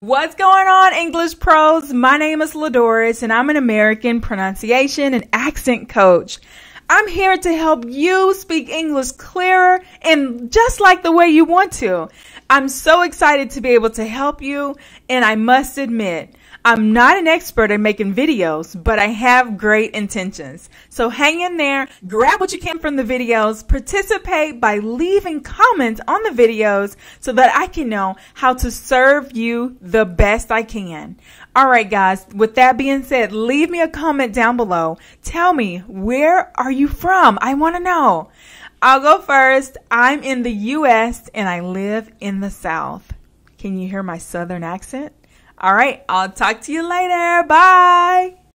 What's going on, English pros? My name is Ladoris, and I'm an American pronunciation and accent coach. I'm here to help you speak English clearer and just like the way you want to. I'm so excited to be able to help you, and I must admit, I'm not an expert at making videos, but I have great intentions. So hang in there, grab what you can from the videos, participate by leaving comments on the videos so that I can know how to serve you the best I can. All right, guys, with that being said, leave me a comment down below. Tell me, where are you from? I want to know. I'll go first. I'm in the U.S. and I live in the South. Can you hear my Southern accent? All right, I'll talk to you later. Bye.